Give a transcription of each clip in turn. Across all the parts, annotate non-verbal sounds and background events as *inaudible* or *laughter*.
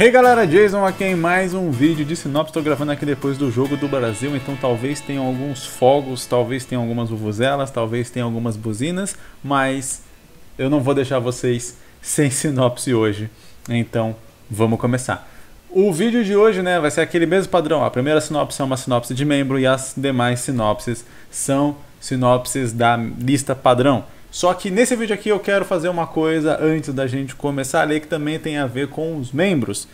Hey galera, Jason aqui em mais um vídeo de sinopse, estou gravando aqui depois do Jogo do Brasil, então talvez tenham alguns fogos, talvez tenham algumas vuvuzelas, talvez tenham algumas buzinas, mas eu não vou deixar vocês sem sinopse hoje, então vamos começar. O vídeo de hoje né, vai ser aquele mesmo padrão, a primeira sinopse é uma sinopse de membro e as demais sinopses são sinopses da lista padrão. Só que nesse vídeo aqui eu quero fazer uma coisa antes da gente começar a ler que também tem a ver com os membros.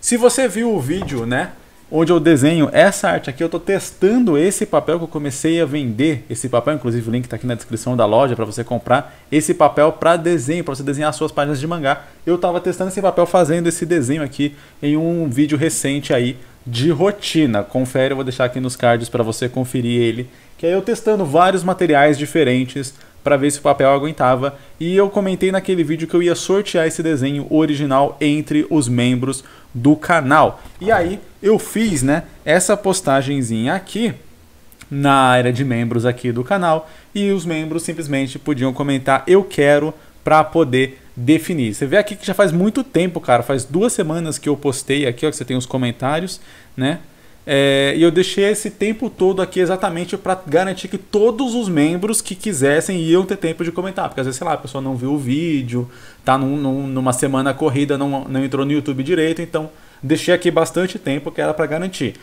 Se você viu o vídeo, né, onde eu desenho essa arte aqui, eu estou testando esse papel que eu comecei a vender. Esse papel, inclusive o link está aqui na descrição da loja para você comprar esse papel para desenho, para você desenhar suas páginas de mangá. Eu estava testando esse papel fazendo esse desenho aqui em um vídeo recente aí de rotina. Confere, eu vou deixar aqui nos cards para você conferir ele. Que é eu testando vários materiais diferentes para ver se o papel aguentava. E eu comentei naquele vídeo que eu ia sortear esse desenho original entre os membros do canal. E aí eu fiz, né, essa postagenzinha aqui na área de membros aqui do canal e os membros simplesmente podiam comentar eu quero para poder definir. Você vê aqui que já faz muito tempo, cara, faz duas semanas que eu postei aqui, ó, que você tem os comentários, né? É, e eu deixei esse tempo todo aqui exatamente para garantir que todos os membros que quisessem iam ter tempo de comentar. Porque às vezes, sei lá, a pessoa não viu o vídeo, tá num, num, numa semana corrida, não, não entrou no YouTube direito, então deixei aqui bastante tempo que era para garantir.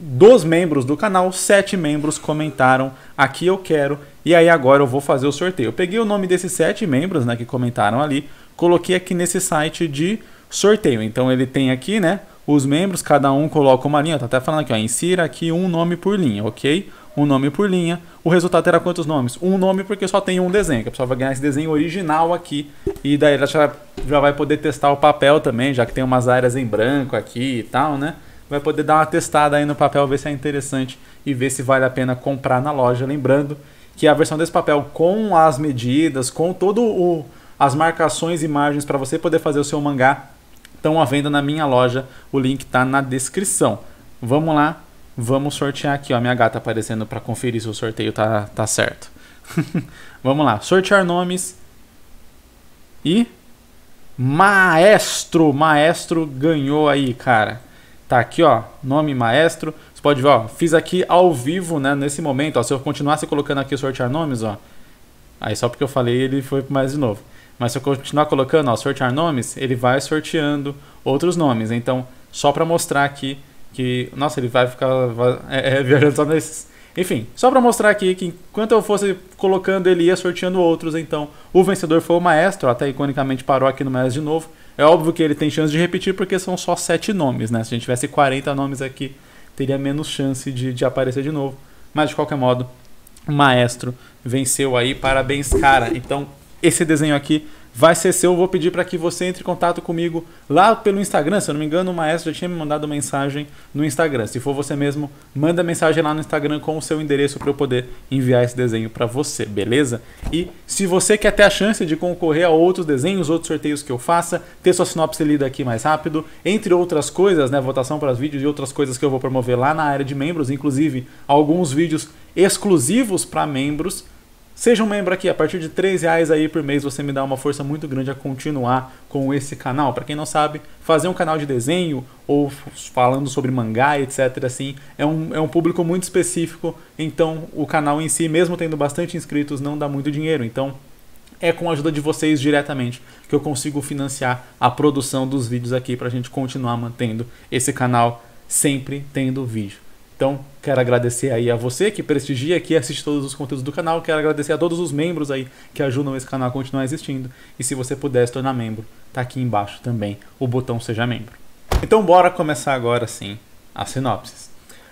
Dos membros do canal, sete membros comentaram aqui eu quero, e aí agora eu vou fazer o sorteio. Eu peguei o nome desses sete membros né, que comentaram ali, coloquei aqui nesse site de sorteio. Então ele tem aqui, né? Os membros, cada um coloca uma linha, tá até falando aqui, ó, insira aqui um nome por linha, ok? Um nome por linha. O resultado terá quantos nomes? Um nome porque só tem um desenho, que a pessoa vai ganhar esse desenho original aqui. E daí ela já, já vai poder testar o papel também, já que tem umas áreas em branco aqui e tal, né? Vai poder dar uma testada aí no papel, ver se é interessante e ver se vale a pena comprar na loja. Lembrando que a versão desse papel com as medidas, com todo o as marcações e margens para você poder fazer o seu mangá estão à venda na minha loja. O link está na descrição. Vamos lá, vamos sortear aqui. Ó, minha gata aparecendo para conferir se o sorteio tá, tá certo. *laughs* vamos lá, sortear nomes. E Maestro, Maestro ganhou aí, cara. Tá aqui, ó, nome Maestro. Você pode ver, ó, fiz aqui ao vivo, né, nesse momento, ó. Se eu continuasse colocando aqui sortear nomes, ó. Aí só porque eu falei, ele foi mais de novo. Mas se eu continuar colocando, ó, sortear nomes, ele vai sorteando outros nomes. Então, só para mostrar aqui que, nossa, ele vai ficar é, é, viajando só nesses. Enfim, só para mostrar aqui que enquanto eu fosse colocando, ele ia sorteando outros. Então, o vencedor foi o Maestro, até iconicamente parou aqui no Maestro de novo. É óbvio que ele tem chance de repetir porque são só sete nomes, né? Se a gente tivesse 40 nomes aqui, teria menos chance de, de aparecer de novo. Mas de qualquer modo, o Maestro venceu aí. Parabéns, cara. Então, esse desenho aqui vai ser seu. Eu vou pedir para que você entre em contato comigo lá pelo Instagram. Se eu não me engano, o maestro já tinha me mandado mensagem no Instagram. Se for você mesmo, manda mensagem lá no Instagram com o seu endereço para eu poder enviar esse desenho para você, beleza? E se você quer ter a chance de concorrer a outros desenhos, outros sorteios que eu faça, ter sua sinopse lida aqui mais rápido, entre outras coisas, né, votação para os vídeos e outras coisas que eu vou promover lá na área de membros, inclusive alguns vídeos exclusivos para membros Seja um membro aqui, a partir de 3 reais aí por mês você me dá uma força muito grande a continuar com esse canal. Para quem não sabe, fazer um canal de desenho ou falando sobre mangá, etc. assim, é um, é um público muito específico, então o canal em si, mesmo tendo bastante inscritos, não dá muito dinheiro. Então é com a ajuda de vocês diretamente que eu consigo financiar a produção dos vídeos aqui para a gente continuar mantendo esse canal sempre tendo vídeo. Então, quero agradecer aí a você que prestigia, que assiste todos os conteúdos do canal. Quero agradecer a todos os membros aí que ajudam esse canal a continuar existindo. E se você puder se tornar membro, tá aqui embaixo também o botão Seja Membro. Então, bora começar agora sim a sinopse.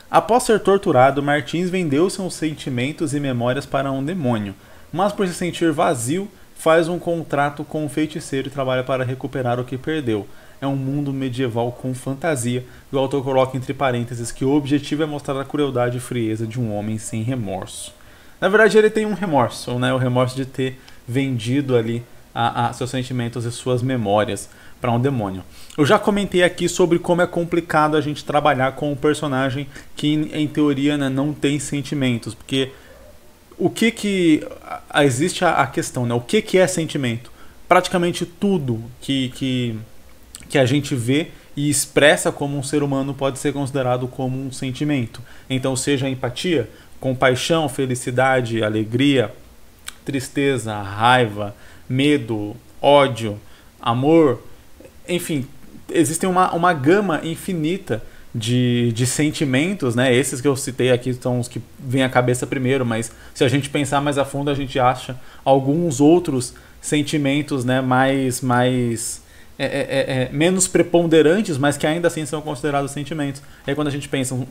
Após ser torturado, Martins vendeu seus sentimentos e memórias para um demônio, mas por se sentir vazio, faz um contrato com um feiticeiro e trabalha para recuperar o que perdeu é um mundo medieval com fantasia, e o autor coloca entre parênteses que o objetivo é mostrar a crueldade e frieza de um homem sem remorso. Na verdade, ele tem um remorso, né? o remorso de ter vendido ali a, a seus sentimentos e suas memórias para um demônio. Eu já comentei aqui sobre como é complicado a gente trabalhar com um personagem que, em teoria, né, não tem sentimentos, porque o que que existe a, questão, né? O que que é sentimento? Praticamente tudo que, que que a gente vê e expressa como um ser humano pode ser considerado como um sentimento. Então, seja empatia, compaixão, felicidade, alegria, tristeza, raiva, medo, ódio, amor, enfim, existem uma, uma gama infinita de, de sentimentos, né? Esses que eu citei aqui são os que vêm à cabeça primeiro, mas se a gente pensar mais a fundo, a gente acha alguns outros sentimentos, né? Mais, mais é, é, é, é menos preponderantes, mas que ainda assim são considerados sentimentos. E aí quando a gente pensa um,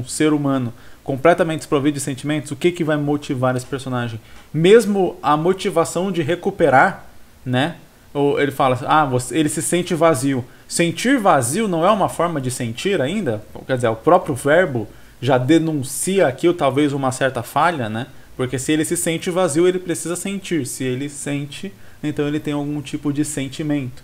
um ser humano completamente desprovido de sentimentos, o que que vai motivar esse personagem? Mesmo a motivação de recuperar, né? Ou ele fala, ah, você, ele se sente vazio. Sentir vazio não é uma forma de sentir ainda? Quer dizer, o próprio verbo já denuncia aqui talvez uma certa falha, né? Porque se ele se sente vazio, ele precisa sentir. Se ele sente, então ele tem algum tipo de sentimento.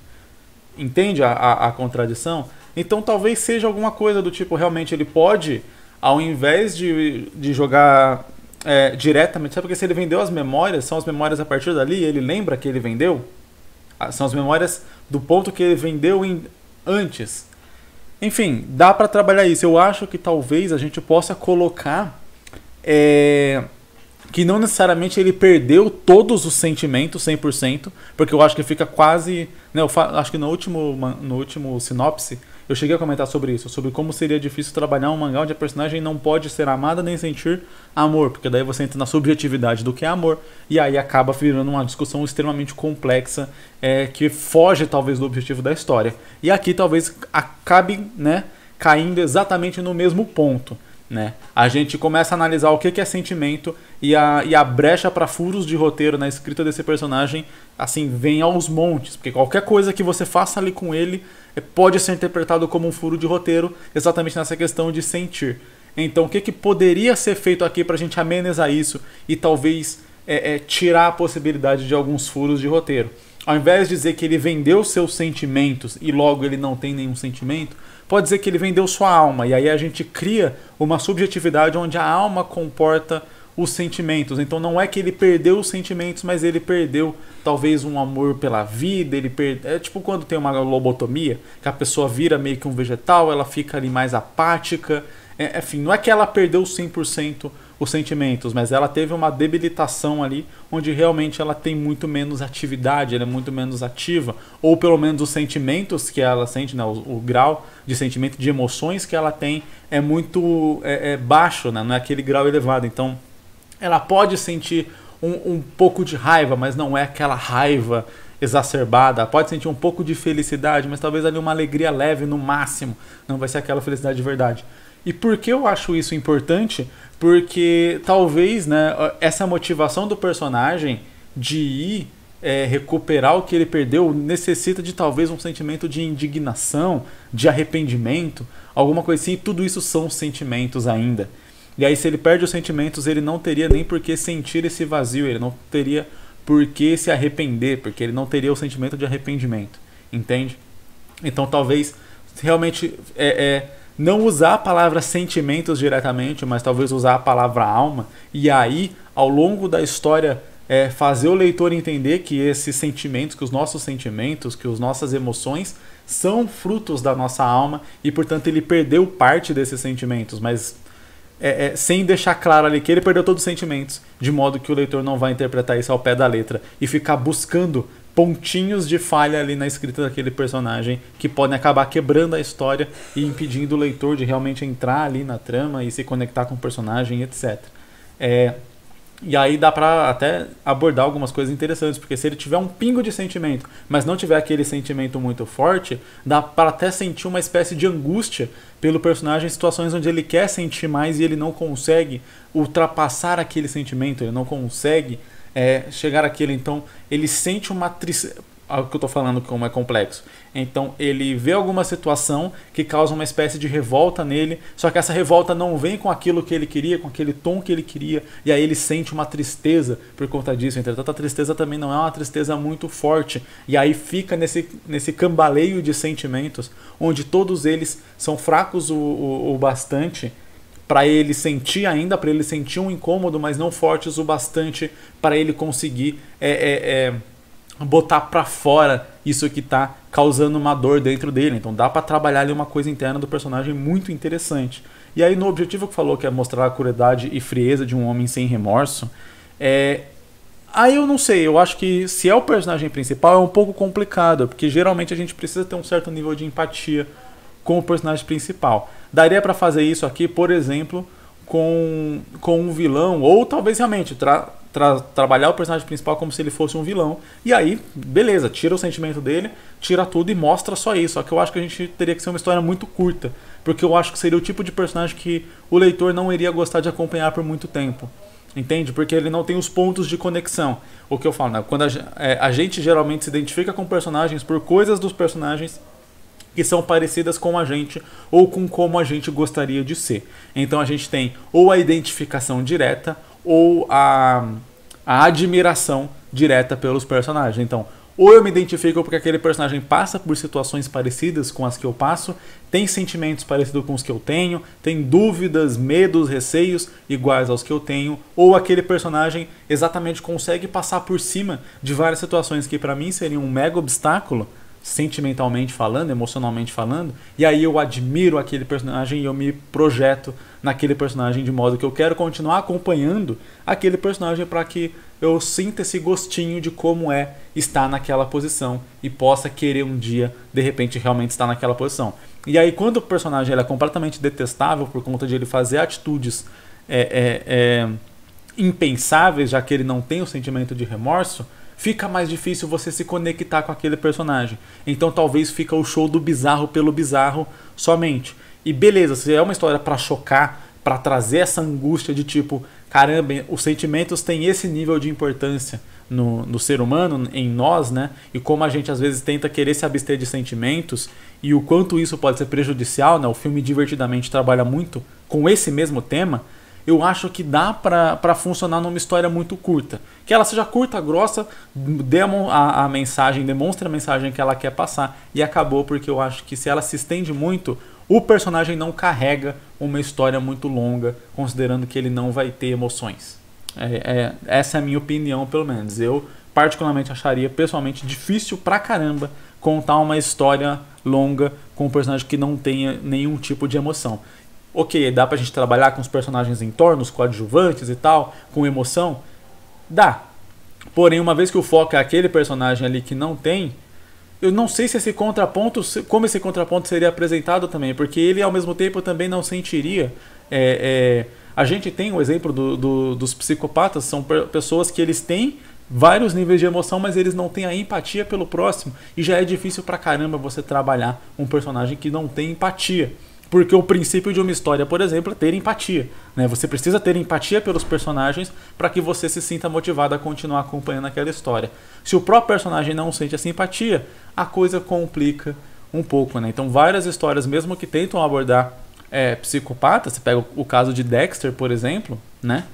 Entende a, a, a contradição? Então talvez seja alguma coisa do tipo, realmente ele pode, ao invés de, de jogar é, diretamente, sabe porque se ele vendeu as memórias, são as memórias a partir dali, ele lembra que ele vendeu? Ah, são as memórias do ponto que ele vendeu em, antes. Enfim, dá para trabalhar isso. Eu acho que talvez a gente possa colocar é, que não necessariamente ele perdeu todos os sentimentos 100%, porque eu acho que fica quase. Eu acho que no último, no último sinopse eu cheguei a comentar sobre isso, sobre como seria difícil trabalhar um mangá onde a personagem não pode ser amada nem sentir amor, porque daí você entra na subjetividade do que é amor, e aí acaba virando uma discussão extremamente complexa é, que foge talvez do objetivo da história. E aqui talvez acabe né, caindo exatamente no mesmo ponto. Né? A gente começa a analisar o que é sentimento e a, e a brecha para furos de roteiro na escrita desse personagem assim vem aos montes, porque qualquer coisa que você faça ali com ele é, pode ser interpretado como um furo de roteiro, exatamente nessa questão de sentir. Então, o que, que poderia ser feito aqui para a gente amenizar isso e talvez é, é, tirar a possibilidade de alguns furos de roteiro? Ao invés de dizer que ele vendeu seus sentimentos e logo ele não tem nenhum sentimento, pode dizer que ele vendeu sua alma. E aí a gente cria uma subjetividade onde a alma comporta os sentimentos. Então não é que ele perdeu os sentimentos, mas ele perdeu talvez um amor pela vida, ele perde... é tipo quando tem uma lobotomia, que a pessoa vira meio que um vegetal, ela fica ali mais apática. É, enfim, não é que ela perdeu 100% os sentimentos, mas ela teve uma debilitação ali, onde realmente ela tem muito menos atividade, ela é muito menos ativa, ou pelo menos os sentimentos que ela sente, né, o, o grau de sentimento, de emoções que ela tem é muito é, é baixo, né, não é aquele grau elevado. Então, ela pode sentir um, um pouco de raiva, mas não é aquela raiva exacerbada. Pode sentir um pouco de felicidade, mas talvez ali uma alegria leve no máximo. Não vai ser aquela felicidade de verdade. E por que eu acho isso importante? Porque talvez né, essa motivação do personagem de ir é, recuperar o que ele perdeu necessita de talvez um sentimento de indignação, de arrependimento, alguma coisa assim. E tudo isso são sentimentos ainda. E aí, se ele perde os sentimentos, ele não teria nem por que sentir esse vazio, ele não teria por que se arrepender, porque ele não teria o sentimento de arrependimento, entende? Então, talvez realmente é, é não usar a palavra sentimentos diretamente, mas talvez usar a palavra alma, e aí, ao longo da história, é, fazer o leitor entender que esses sentimentos, que os nossos sentimentos, que as nossas emoções são frutos da nossa alma e, portanto, ele perdeu parte desses sentimentos, mas é, é, sem deixar claro ali que ele perdeu todos os sentimentos, de modo que o leitor não vai interpretar isso ao pé da letra e ficar buscando pontinhos de falha ali na escrita daquele personagem que podem acabar quebrando a história e impedindo o leitor de realmente entrar ali na trama e se conectar com o personagem, etc. É, e aí dá pra até abordar algumas coisas interessantes, porque se ele tiver um pingo de sentimento, mas não tiver aquele sentimento muito forte, dá para até sentir uma espécie de angústia pelo personagem em situações onde ele quer sentir mais e ele não consegue ultrapassar aquele sentimento, ele não consegue é, chegar àquele. Então ele sente uma tristeza algo que eu estou falando como é complexo. Então ele vê alguma situação que causa uma espécie de revolta nele, só que essa revolta não vem com aquilo que ele queria, com aquele tom que ele queria, e aí ele sente uma tristeza por conta disso. Entretanto, a tristeza também não é uma tristeza muito forte, e aí fica nesse, nesse cambaleio de sentimentos, onde todos eles são fracos o, o, o bastante para ele sentir ainda, para ele sentir um incômodo, mas não fortes o bastante para ele conseguir é, é, é botar para fora isso que está causando uma dor dentro dele. Então dá para trabalhar ali uma coisa interna do personagem muito interessante. E aí no objetivo que falou que é mostrar a crueldade e frieza de um homem sem remorso, é Aí eu não sei, eu acho que se é o personagem principal é um pouco complicado, porque geralmente a gente precisa ter um certo nível de empatia com o personagem principal. Daria para fazer isso aqui, por exemplo, com, com um vilão, ou talvez realmente tra, tra, trabalhar o personagem principal como se ele fosse um vilão. E aí, beleza, tira o sentimento dele, tira tudo e mostra só isso. Só que eu acho que a gente teria que ser uma história muito curta, porque eu acho que seria o tipo de personagem que o leitor não iria gostar de acompanhar por muito tempo. Entende? Porque ele não tem os pontos de conexão. O que eu falo, né? Quando a, é, a gente geralmente se identifica com personagens por coisas dos personagens que são parecidas com a gente ou com como a gente gostaria de ser. Então a gente tem ou a identificação direta ou a, a admiração direta pelos personagens. Então, ou eu me identifico porque aquele personagem passa por situações parecidas com as que eu passo, tem sentimentos parecidos com os que eu tenho, tem dúvidas, medos, receios iguais aos que eu tenho, ou aquele personagem exatamente consegue passar por cima de várias situações que para mim seriam um mega obstáculo, sentimentalmente falando, emocionalmente falando, e aí eu admiro aquele personagem e eu me projeto naquele personagem de modo que eu quero continuar acompanhando aquele personagem para que eu sinta esse gostinho de como é estar naquela posição e possa querer um dia, de repente, realmente estar naquela posição. E aí, quando o personagem é completamente detestável por conta de ele fazer atitudes é, é, é, impensáveis, já que ele não tem o sentimento de remorso, fica mais difícil você se conectar com aquele personagem. Então, talvez fica o show do bizarro pelo bizarro somente. E beleza, se é uma história para chocar, para trazer essa angústia de tipo, caramba, os sentimentos têm esse nível de importância no, no ser humano, em nós, né? E como a gente às vezes tenta querer se abster de sentimentos e o quanto isso pode ser prejudicial, né? O filme divertidamente trabalha muito com esse mesmo tema. Eu acho que dá para funcionar numa história muito curta. Que ela seja curta, grossa, dê a, a mensagem, demonstre a mensagem que ela quer passar. E acabou, porque eu acho que se ela se estende muito, o personagem não carrega uma história muito longa, considerando que ele não vai ter emoções. É, é, essa é a minha opinião, pelo menos. Eu, particularmente, acharia pessoalmente difícil pra caramba contar uma história longa com um personagem que não tenha nenhum tipo de emoção. Ok, dá pra gente trabalhar com os personagens em torno, os coadjuvantes e tal, com emoção? Dá. Porém, uma vez que o foco é aquele personagem ali que não tem, eu não sei se esse contraponto, como esse contraponto seria apresentado também, porque ele ao mesmo tempo também não sentiria. É, é, a gente tem o exemplo do, do, dos psicopatas, são pessoas que eles têm vários níveis de emoção, mas eles não têm a empatia pelo próximo, e já é difícil pra caramba você trabalhar um personagem que não tem empatia. Porque o princípio de uma história, por exemplo, é ter empatia. Né? Você precisa ter empatia pelos personagens para que você se sinta motivado a continuar acompanhando aquela história. Se o próprio personagem não sente essa empatia, a coisa complica um pouco. Né? Então, várias histórias, mesmo que tentam abordar é, você pega o caso de Dexter, por exemplo, né?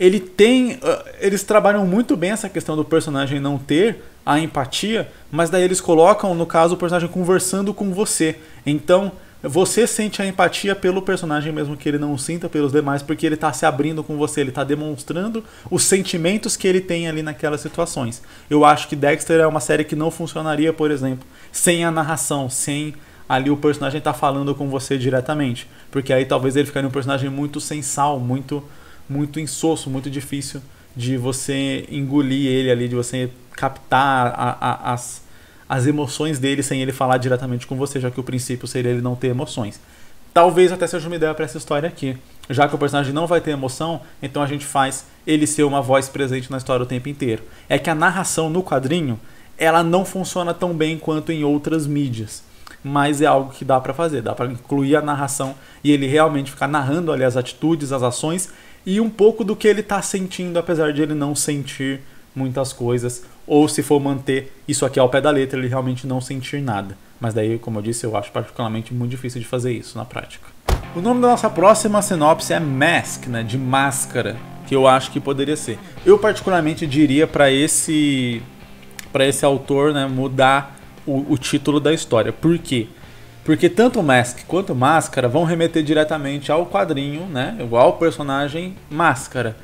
Ele tem. Uh, eles trabalham muito bem essa questão do personagem não ter a empatia, mas daí eles colocam, no caso, o personagem conversando com você. Então, você sente a empatia pelo personagem mesmo que ele não sinta pelos demais, porque ele está se abrindo com você, ele está demonstrando os sentimentos que ele tem ali naquelas situações. Eu acho que Dexter é uma série que não funcionaria, por exemplo, sem a narração, sem ali o personagem estar tá falando com você diretamente, porque aí talvez ele ficaria um personagem muito sem sal, muito muito insosso, muito difícil de você engolir ele ali, de você captar a, a, as, as emoções dele sem ele falar diretamente com você, já que o princípio seria ele não ter emoções. Talvez até seja uma ideia para essa história aqui. Já que o personagem não vai ter emoção, então a gente faz ele ser uma voz presente na história o tempo inteiro. É que a narração no quadrinho, ela não funciona tão bem quanto em outras mídias. Mas é algo que dá para fazer, dá para incluir a narração e ele realmente ficar narrando ali as atitudes, as ações e um pouco do que ele está sentindo, apesar de ele não sentir muitas coisas, ou se for manter isso aqui ao pé da letra, ele realmente não sentir nada. Mas daí, como eu disse, eu acho particularmente muito difícil de fazer isso na prática. O nome da nossa próxima sinopse é Mask, né, de máscara, que eu acho que poderia ser. Eu particularmente diria para esse para esse autor, né, mudar o, o título da história. Por quê? Porque tanto Mask quanto Máscara vão remeter diretamente ao quadrinho, né? Igual o personagem Máscara.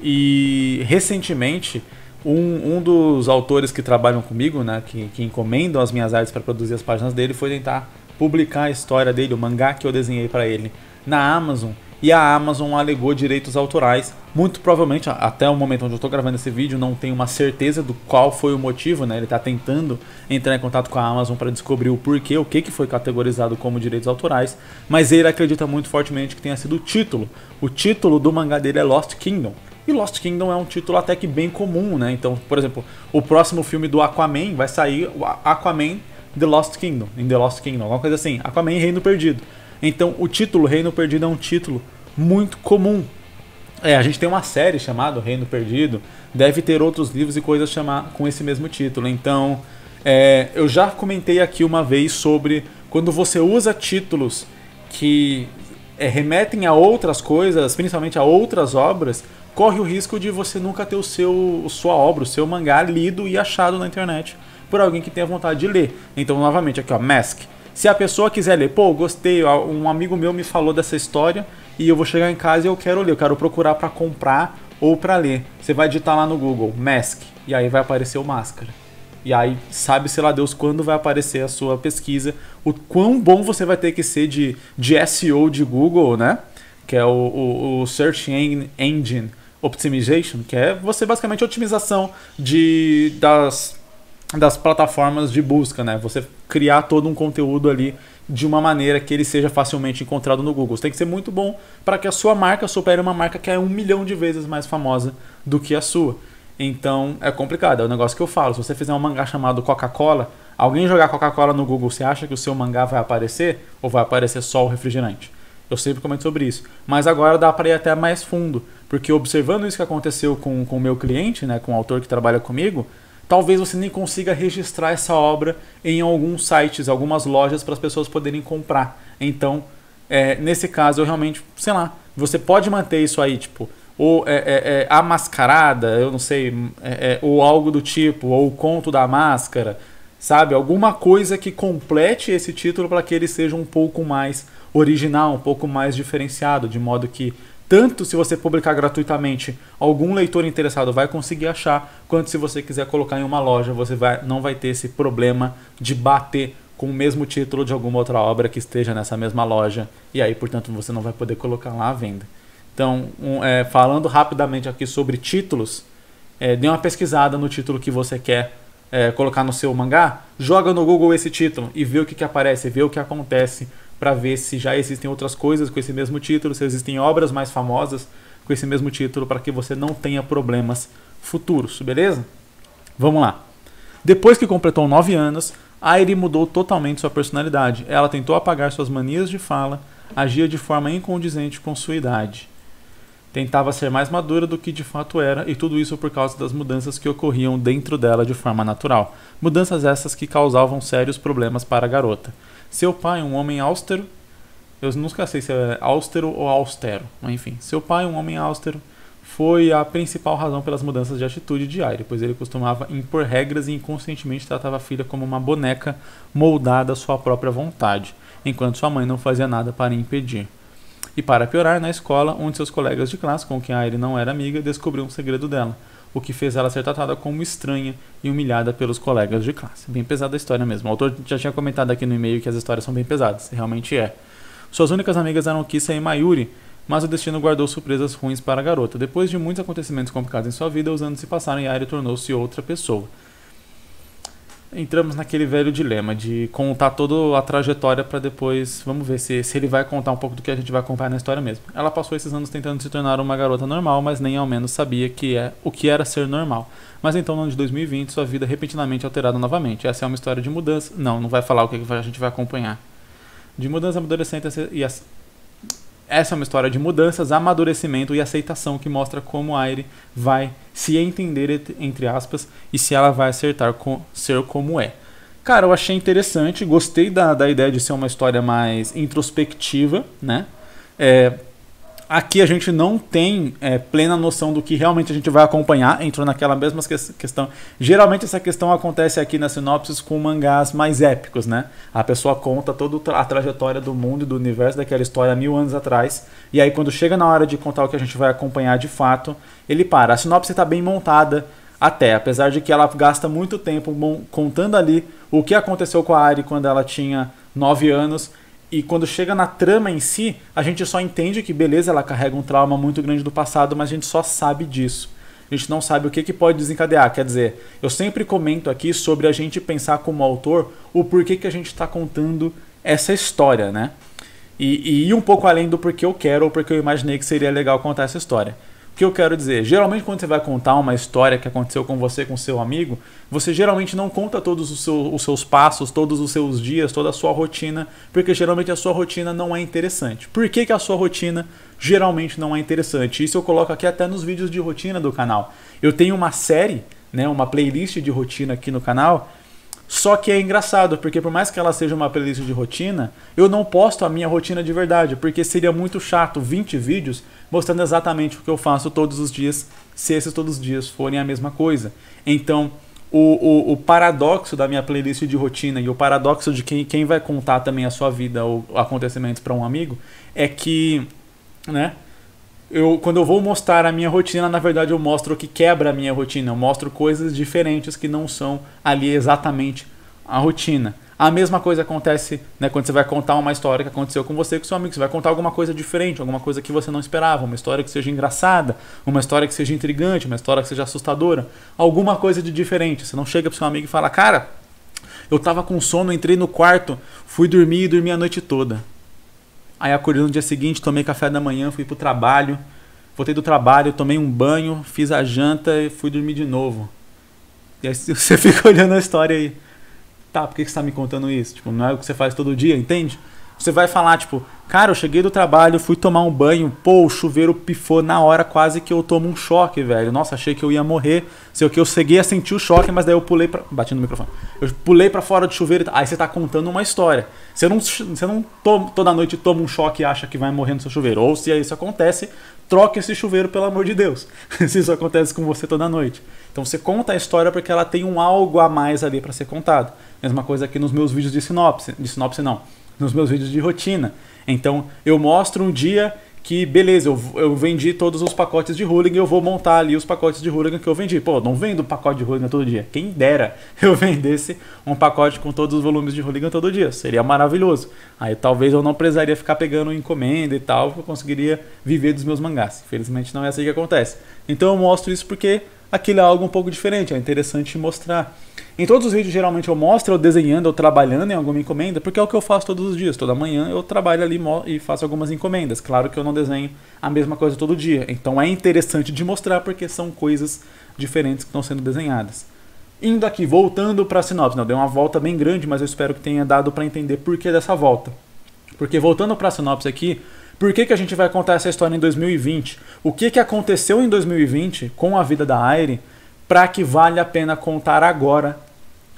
E recentemente um, um dos autores que trabalham comigo, né, que, que encomendam as minhas artes para produzir as páginas dele, foi tentar publicar a história dele, o mangá que eu desenhei para ele, na Amazon. E a Amazon alegou direitos autorais. Muito provavelmente, até o momento onde eu estou gravando esse vídeo, não tenho uma certeza do qual foi o motivo, né? Ele está tentando entrar em contato com a Amazon para descobrir o porquê, o que, que foi categorizado como direitos autorais. Mas ele acredita muito fortemente que tenha sido o título. O título do mangá dele é Lost Kingdom. E Lost Kingdom é um título até que bem comum, né? Então, por exemplo, o próximo filme do Aquaman vai sair Aquaman The Lost Kingdom, em The Lost Kingdom, alguma coisa assim. Aquaman Reino Perdido. Então, o título Reino Perdido é um título muito comum. É, a gente tem uma série chamada Reino Perdido, deve ter outros livros e coisas chamar com esse mesmo título. Então, é, eu já comentei aqui uma vez sobre quando você usa títulos que é, remetem a outras coisas, principalmente a outras obras, corre o risco de você nunca ter o seu sua obra, o seu mangá lido e achado na internet por alguém que tenha vontade de ler. Então, novamente, aqui ó, Mask. Se a pessoa quiser ler, pô, gostei, um amigo meu me falou dessa história e eu vou chegar em casa e eu quero ler, eu quero procurar para comprar ou para ler. Você vai digitar lá no Google Mask e aí vai aparecer o Máscara. E aí, sabe-se lá Deus quando vai aparecer a sua pesquisa, o quão bom você vai ter que ser de, de SEO de Google, né? Que é o, o, o Search Engine Optimization, que é você basicamente otimização de, das, das plataformas de busca, né? Você criar todo um conteúdo ali de uma maneira que ele seja facilmente encontrado no Google. Você tem que ser muito bom para que a sua marca supere uma marca que é um milhão de vezes mais famosa do que a sua. Então é complicado, é o negócio que eu falo. Se você fizer um mangá chamado Coca-Cola, alguém jogar Coca-Cola no Google, você acha que o seu mangá vai aparecer ou vai aparecer só o refrigerante? Eu sempre comento sobre isso. Mas agora dá para ir até mais fundo, porque observando isso que aconteceu com o meu cliente, né, com o autor que trabalha comigo, talvez você nem consiga registrar essa obra em alguns sites, algumas lojas para as pessoas poderem comprar. Então, é, nesse caso, eu realmente, sei lá, você pode manter isso aí, tipo, ou é, é, é a mascarada, eu não sei, é, é, ou algo do tipo, ou o conto da máscara, sabe? Alguma coisa que complete esse título para que ele seja um pouco mais original, um pouco mais diferenciado, de modo que tanto se você publicar gratuitamente, algum leitor interessado vai conseguir achar, quanto se você quiser colocar em uma loja, você vai, não vai ter esse problema de bater com o mesmo título de alguma outra obra que esteja nessa mesma loja, e aí, portanto, você não vai poder colocar lá à venda. Então, um, é, falando rapidamente aqui sobre títulos, é, dê uma pesquisada no título que você quer é, colocar no seu mangá, joga no Google esse título e vê o que, que aparece, vê o que acontece para ver se já existem outras coisas com esse mesmo título, se existem obras mais famosas com esse mesmo título, para que você não tenha problemas futuros, beleza? Vamos lá. Depois que completou 9 anos, Airi mudou totalmente sua personalidade. Ela tentou apagar suas manias de fala, agia de forma incondizente com sua idade. Tentava ser mais madura do que de fato era, e tudo isso por causa das mudanças que ocorriam dentro dela de forma natural. Mudanças essas que causavam sérios problemas para a garota. Seu pai, um homem austero, eu nunca sei se é austero ou austero, mas enfim, seu pai, um homem austero, foi a principal razão pelas mudanças de atitude de Aire, pois ele costumava impor regras e inconscientemente tratava a filha como uma boneca moldada à sua própria vontade, enquanto sua mãe não fazia nada para impedir. E para piorar, na escola, um de seus colegas de classe, com quem Aire não era amiga, descobriu um segredo dela o que fez ela ser tratada como estranha e humilhada pelos colegas de classe. Bem pesada a história mesmo. O autor já tinha comentado aqui no e-mail que as histórias são bem pesadas, realmente é. Suas únicas amigas eram Kissa e Mayuri, mas o destino guardou surpresas ruins para a garota. Depois de muitos acontecimentos complicados em sua vida, os anos se passaram e Aire tornou-se outra pessoa entramos naquele velho dilema de contar toda a trajetória para depois, vamos ver se, se ele vai contar um pouco do que a gente vai acompanhar na história mesmo. Ela passou esses anos tentando se tornar uma garota normal, mas nem ao menos sabia que é o que era ser normal. Mas então, no ano de 2020, sua vida repentinamente alterada novamente. Essa é uma história de mudança. Não, não vai falar o que a gente vai acompanhar. De mudança adolescente e essa é uma história de mudanças, amadurecimento e aceitação que mostra como Aire vai se entender, entre aspas, e se ela vai acertar com ser como é. Cara, eu achei interessante, gostei da, da ideia de ser uma história mais introspectiva, né? É, Aqui a gente não tem é, plena noção do que realmente a gente vai acompanhar, entrou naquela mesma questão. Geralmente essa questão acontece aqui na sinopses com mangás mais épicos, né? A pessoa conta toda a trajetória do mundo do universo daquela história mil anos atrás, e aí quando chega na hora de contar o que a gente vai acompanhar de fato, ele para. A sinopse está bem montada, Até, apesar de que ela gasta muito tempo contando ali o que aconteceu com a Ari quando ela tinha 9 anos. E quando chega na trama em si, a gente só entende que, beleza, ela carrega um trauma muito grande do passado, mas a gente só sabe disso. A gente não sabe o que, que pode desencadear. Quer dizer, eu sempre comento aqui sobre a gente pensar como autor o porquê que a gente está contando essa história, né? E, e ir um pouco além do porquê eu quero ou porque eu imaginei que seria legal contar essa história. O que eu quero dizer? Geralmente, quando você vai contar uma história que aconteceu com você, com seu amigo, você geralmente não conta todos os, seu, os seus passos, todos os seus dias, toda a sua rotina, porque geralmente a sua rotina não é interessante. Por que, que a sua rotina geralmente não é interessante? Isso eu coloco aqui até nos vídeos de rotina do canal. Eu tenho uma série, né, uma playlist de rotina aqui no canal, só que é engraçado, porque por mais que ela seja uma playlist de rotina, eu não posto a minha rotina de verdade, porque seria muito chato 20 vídeos mostrando exatamente o que eu faço todos os dias, se esses todos os dias forem a mesma coisa. Então, o, o, o paradoxo da minha playlist de rotina e o paradoxo de quem, quem vai contar também a sua vida ou acontecimentos para um amigo é que, né? Eu, quando eu vou mostrar a minha rotina, na verdade eu mostro o que quebra a minha rotina. Eu mostro coisas diferentes que não são ali exatamente a rotina. A mesma coisa acontece né, quando você vai contar uma história que aconteceu com você com seu amigo. Você vai contar alguma coisa diferente, alguma coisa que você não esperava, uma história que seja engraçada, uma história que seja intrigante, uma história que seja assustadora, alguma coisa de diferente. Você não chega pro seu amigo e fala, cara, eu tava com sono, entrei no quarto, fui dormir e dormi a noite toda. Aí acordei no dia seguinte, tomei café da manhã, fui pro trabalho. Voltei do trabalho, tomei um banho, fiz a janta e fui dormir de novo. E aí *laughs* você fica olhando a história aí. Tá, por que você está me contando isso? Tipo, não é o que você faz todo dia, entende? Você vai falar, tipo, cara, eu cheguei do trabalho, fui tomar um banho, pô, o chuveiro pifou na hora, quase que eu tomo um choque, velho. Nossa, achei que eu ia morrer. Sei o que, eu cheguei a sentir o choque, mas daí eu pulei pra. Bati no microfone. Eu pulei para fora do chuveiro. Aí você tá contando uma história. Você não, você não toda noite toma um choque e acha que vai morrer no seu chuveiro. Ou se isso acontece, troque esse chuveiro, pelo amor de Deus. *laughs* se isso acontece com você toda noite. Então você conta a história porque ela tem um algo a mais ali para ser contado. Mesma coisa aqui nos meus vídeos de sinopse. De sinopse não nos meus vídeos de rotina. Então eu mostro um dia que, beleza, eu, eu vendi todos os pacotes de hooligan, eu vou montar ali os pacotes de hooligan que eu vendi. Pô, não vendo pacote de hooligan todo dia. Quem dera *laughs* eu vendesse um pacote com todos os volumes de hooligan todo dia. Seria maravilhoso. Aí talvez eu não precisaria ficar pegando encomenda e tal, eu conseguiria viver dos meus mangás. Infelizmente não é assim que acontece. Então eu mostro isso porque aquilo é algo um pouco diferente, é interessante mostrar. Em todos os vídeos, geralmente eu mostro eu desenhando ou trabalhando em alguma encomenda, porque é o que eu faço todos os dias. Toda manhã eu trabalho ali e faço algumas encomendas. Claro que eu não desenho a mesma coisa todo dia. Então é interessante de mostrar porque são coisas diferentes que estão sendo desenhadas. Indo aqui, voltando para a sinopse. Não, deu uma volta bem grande, mas eu espero que tenha dado para entender por que dessa volta. Porque voltando para a sinopse aqui, por que, que a gente vai contar essa história em 2020? O que, que aconteceu em 2020 com a vida da Aire para que vale a pena contar agora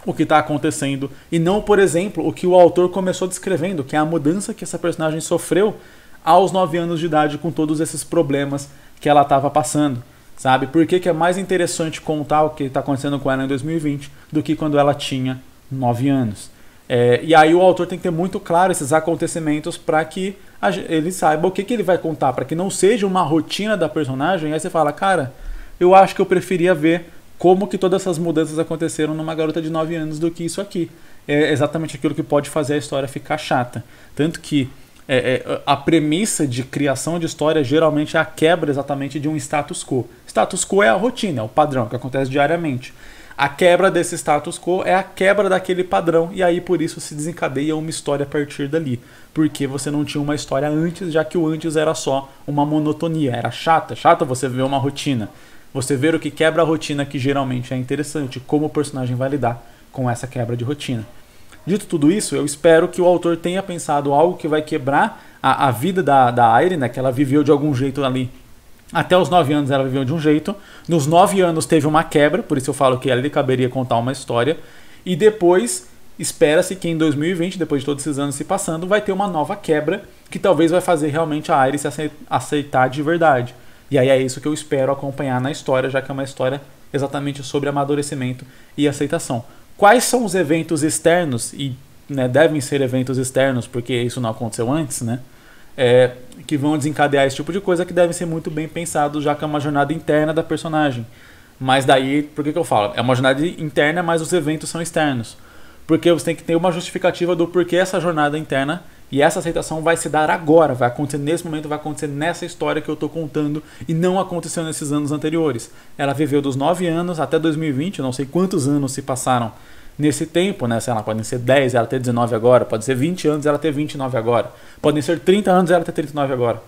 o que está acontecendo e não, por exemplo, o que o autor começou descrevendo, que é a mudança que essa personagem sofreu aos 9 anos de idade com todos esses problemas que ela estava passando. Sabe? Por que, que é mais interessante contar o que está acontecendo com ela em 2020 do que quando ela tinha 9 anos? É, e aí o autor tem que ter muito claro esses acontecimentos para que ele saiba o que, que ele vai contar, para que não seja uma rotina da personagem. Aí você fala, cara, eu acho que eu preferia ver como que todas essas mudanças aconteceram numa garota de 9 anos do que isso aqui. É exatamente aquilo que pode fazer a história ficar chata. Tanto que é, é, a premissa de criação de história geralmente é a quebra exatamente de um status quo. Status quo é a rotina, é o padrão que acontece diariamente. A quebra desse status quo é a quebra daquele padrão, e aí por isso se desencadeia uma história a partir dali. Porque você não tinha uma história antes, já que o antes era só uma monotonia, era chata, chata você ver uma rotina. Você ver o que quebra a rotina, que geralmente é interessante, como o personagem vai lidar com essa quebra de rotina. Dito tudo isso, eu espero que o autor tenha pensado algo que vai quebrar a, a vida da, da Aire, né, que ela viveu de algum jeito ali. Até os 9 anos ela viveu de um jeito. Nos 9 anos teve uma quebra, por isso eu falo que ela caberia contar uma história. E depois espera-se que em 2020, depois de todos esses anos se passando, vai ter uma nova quebra que talvez vai fazer realmente a Iris aceitar de verdade. E aí é isso que eu espero acompanhar na história, já que é uma história exatamente sobre amadurecimento e aceitação. Quais são os eventos externos, e né, devem ser eventos externos, porque isso não aconteceu antes, né? É, que vão desencadear esse tipo de coisa que devem ser muito bem pensados, já que é uma jornada interna da personagem. Mas daí, por que, que eu falo? É uma jornada interna, mas os eventos são externos. Porque você tem que ter uma justificativa do porquê essa jornada interna e essa aceitação vai se dar agora, vai acontecer nesse momento, vai acontecer nessa história que eu estou contando e não aconteceu nesses anos anteriores. Ela viveu dos 9 anos até 2020, eu não sei quantos anos se passaram nesse tempo, né? Sei lá, podem ser 10, ela ter 19 agora, pode ser 20 anos, ela ter 29 agora, podem ser 30 anos, ela ter 39 agora.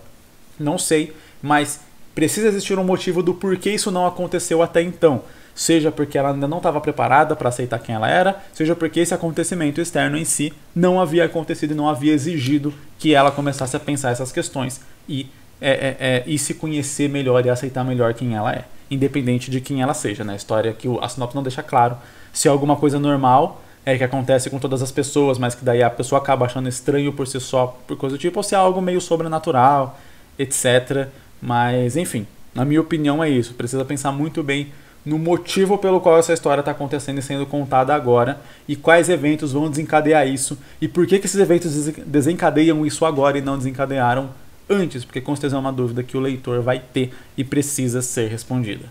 Não sei, mas precisa existir um motivo do porquê isso não aconteceu até então seja porque ela ainda não estava preparada para aceitar quem ela era, seja porque esse acontecimento externo em si não havia acontecido e não havia exigido que ela começasse a pensar essas questões e, é, é, é, e se conhecer melhor e aceitar melhor quem ela é, independente de quem ela seja. Né? A história que a sinopse não deixa claro se é alguma coisa normal é que acontece com todas as pessoas, mas que daí a pessoa acaba achando estranho por si só, por coisa do tipo, ou se é algo meio sobrenatural, etc. Mas, enfim, na minha opinião é isso. Precisa pensar muito bem no motivo pelo qual essa história está acontecendo e sendo contada agora e quais eventos vão desencadear isso e por que, que esses eventos desencadeiam isso agora e não desencadearam antes, porque com certeza é uma dúvida que o leitor vai ter e precisa ser respondida.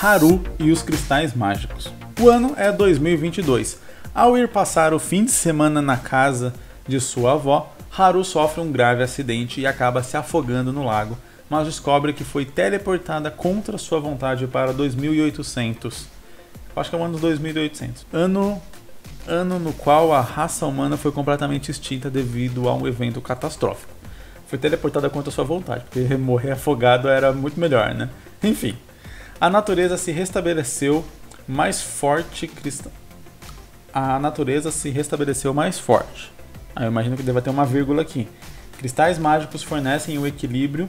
Haru e os Cristais Mágicos. O ano é 2022. Ao ir passar o fim de semana na casa de sua avó, Haru sofre um grave acidente e acaba se afogando no lago mas descobre que foi teleportada contra sua vontade para 2800. Acho que é o ano 2800. Ano ano no qual a raça humana foi completamente extinta devido a um evento catastrófico. Foi teleportada contra sua vontade, porque *laughs* morrer afogado era muito melhor, né? Enfim, a natureza se restabeleceu mais forte cristã. A natureza se restabeleceu mais forte. Aí eu imagino que deva ter uma vírgula aqui. Cristais mágicos fornecem o equilíbrio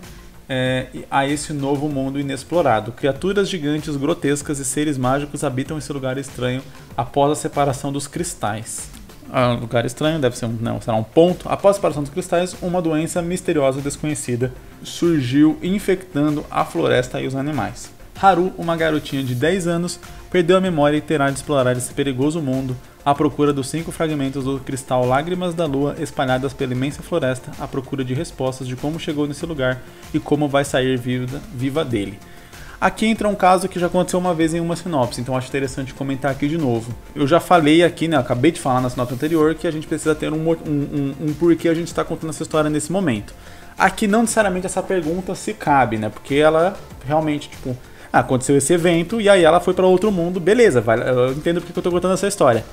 é, a esse novo mundo inexplorado. Criaturas gigantes, grotescas e seres mágicos habitam esse lugar estranho após a separação dos cristais. Ah, um lugar estranho deve ser um, não, será um ponto. Após a separação dos cristais, uma doença misteriosa desconhecida surgiu infectando a floresta e os animais. Haru, uma garotinha de 10 anos, perdeu a memória e terá de explorar esse perigoso mundo à procura dos cinco fragmentos do cristal Lágrimas da Lua espalhadas pela imensa floresta, à procura de respostas de como chegou nesse lugar e como vai sair viva, viva dele. Aqui entra um caso que já aconteceu uma vez em uma sinopse, então acho interessante comentar aqui de novo. Eu já falei aqui, né, acabei de falar na sinopse anterior, que a gente precisa ter um, um, um, um porquê a gente está contando essa história nesse momento. Aqui não necessariamente essa pergunta se cabe, né, porque ela realmente, tipo, ah, aconteceu esse evento e aí ela foi para outro mundo, beleza, vai, eu entendo porque eu estou contando essa história.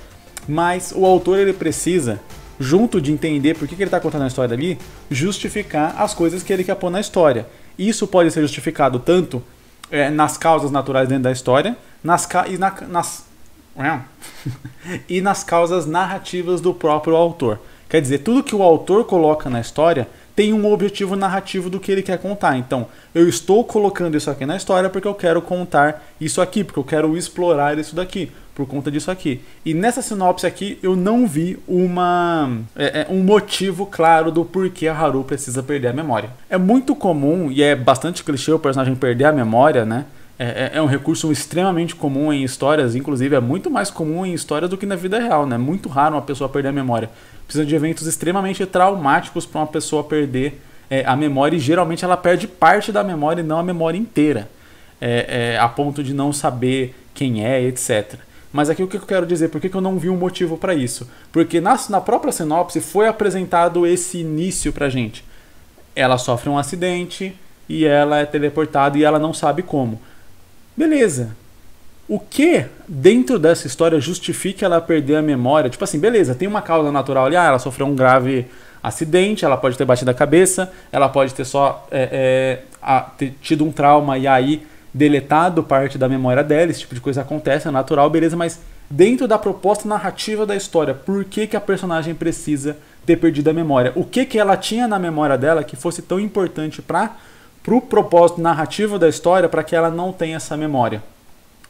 Mas o autor ele precisa, junto de entender por que, ele está contando a história ali, justificar as coisas que ele quer pôr na história. Isso pode ser justificado tanto é, nas causas naturais dentro da história, nas, e, na, nas, *laughs* e nas causas narrativas do próprio autor. Quer dizer, tudo que o autor coloca na história tem um objetivo narrativo do que ele quer contar. Então, eu estou colocando isso aqui na história porque eu quero contar isso aqui, porque eu quero explorar isso daqui, por conta disso aqui. E nessa sinopse aqui eu não vi uma é, é, um motivo claro do porquê a Haru precisa perder a memória. É muito comum e é bastante clichê o personagem perder a memória, né? É, é, é um recurso extremamente comum em histórias, inclusive é muito mais comum em histórias do que na vida real, né? Muito raro uma pessoa perder a memória. Precisa de eventos extremamente traumáticos para uma pessoa perder é, a memória e geralmente ela perde parte da memória e não a memória inteira, é, é, a ponto de não saber quem é, etc. Mas aqui o que eu quero dizer, por que, eu não vi um motivo para isso? Porque na, na própria sinopse foi apresentado esse início pra gente. Ela sofre um acidente e ela é teleportada e ela não sabe como. Beleza. O que dentro dessa história justifica ela perder a memória? Tipo assim, beleza, tem uma causa natural ali, ah, ela sofreu um grave acidente, ela pode ter batido a cabeça, ela pode ter só é, é, a, ter tido um trauma e aí deletado parte da memória dela, esse tipo de coisa acontece, é natural, beleza, mas dentro da proposta narrativa da história, por que, que a personagem precisa ter perdido a memória? O que, que ela tinha na memória dela que fosse tão importante para para o propósito narrativo da história para que ela não tenha essa memória.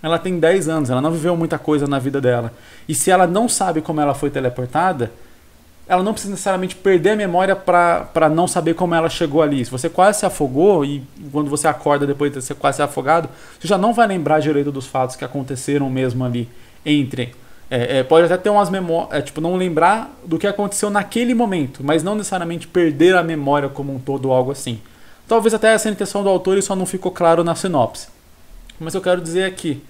Ela tem 10 anos, ela não viveu muita coisa na vida dela. E se ela não sabe como ela foi teleportada, ela não precisa necessariamente perder a memória para não saber como ela chegou ali. Se você quase se afogou e quando você acorda depois de ser quase se afogado, você já não vai lembrar direito dos fatos que aconteceram mesmo ali entre. É, é, pode até ter umas memórias, é, tipo, não lembrar do que aconteceu naquele momento, mas não necessariamente perder a memória como um todo ou algo assim. Talvez até essa intenção do autor e só não ficou claro na sinopse. Mas eu quero dizer aqui,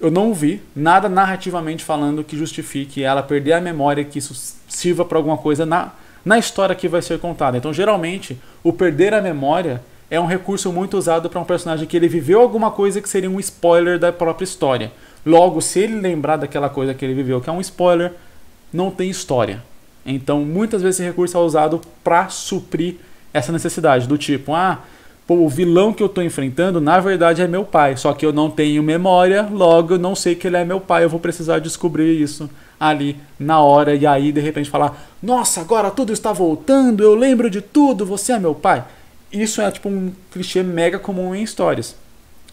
eu não vi nada narrativamente falando que justifique ela perder a memória, que isso sirva para alguma coisa na, na história que vai ser contada. Então, geralmente, o perder a memória é um recurso muito usado para um personagem que ele viveu alguma coisa que seria um spoiler da própria história. Logo, se ele lembrar daquela coisa que ele viveu, que é um spoiler, não tem história. Então, muitas vezes esse recurso é usado para suprir essa necessidade do tipo, ah, pô, o vilão que eu estou enfrentando, na verdade é meu pai, só que eu não tenho memória, logo eu não sei que ele é meu pai, eu vou precisar descobrir isso ali na hora e aí de repente falar: "Nossa, agora tudo está voltando, eu lembro de tudo, você é meu pai". Isso é tipo um clichê mega comum em histórias.